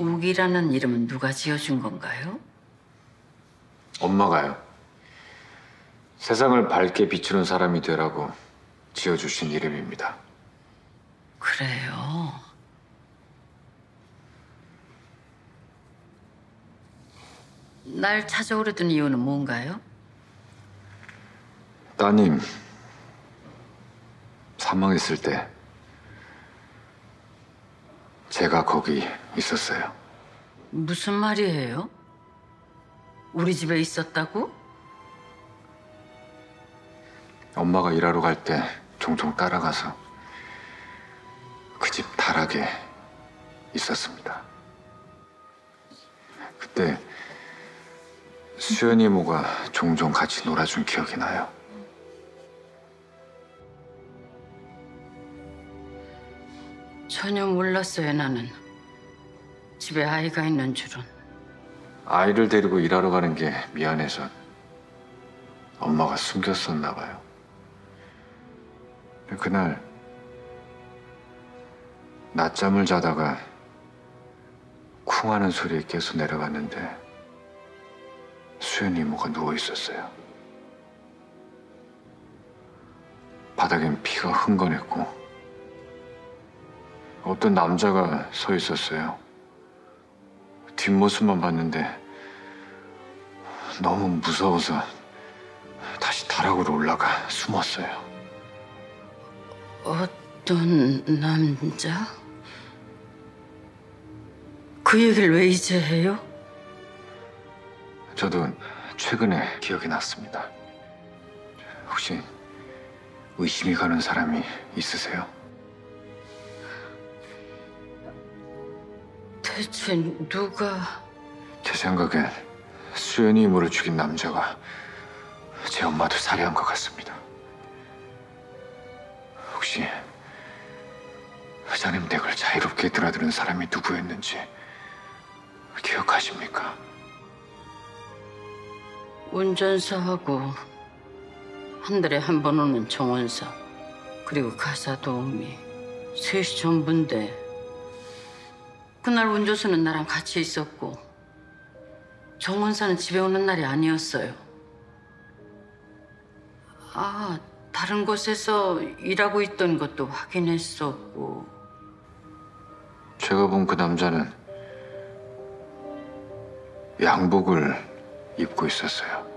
욱이라는 이름은 누가 지어준 건가요? 엄마가요. 세상을 밝게 비추는 사람이 되라고 지어주신 이름입니다. 그래요. 날 찾아오려던 이유는 뭔가요? 따님 사망했을 때 제가 거기 있었어요. 무슨 말이에요? 우리 집에 있었다고? 엄마가 일하러 갈 때 종종 따라가서 그 집 다락에 있었습니다. 그때 수연이 모가 종종 같이 놀아준 기억이 나요. 전혀 몰랐어요, 나는. 집에 아이가 있는 줄은. 아이를 데리고 일하러 가는 게 미안해서 엄마가 숨겼었나 봐요. 그날 낮잠을 자다가 쿵 하는 소리에 깨서 내려갔는데 수연이 이모가 누워 있었어요. 바닥엔 피가 흥건했고 어떤 남자가 서 있었어요. 뒷모습만 봤는데 너무 무서워서 다시 다락으로 올라가 숨었어요. 어떤 남자? 그 얘기를 왜 이제 해요? 저도 최근에 기억이 났습니다. 혹시 의심이 가는 사람이 있으세요? 대체 누가... 제 생각엔 수연이 이모를 죽인 남자가 제 엄마도 살해한 것 같습니다. 혹시 회장님 댁을 자유롭게 드나드는 사람이 누구였는지 기억하십니까? 운전사하고 한 달에 한 번 오는 정원사 그리고 가사 도우미 셋이 전부인데 그날 운전수는 나랑 같이 있었고 정원사는 집에 오는 날이 아니었어요. 아 다른 곳에서 일하고 있던 것도 확인했었고 제가 본 그 남자는 양복을 입고 있었어요.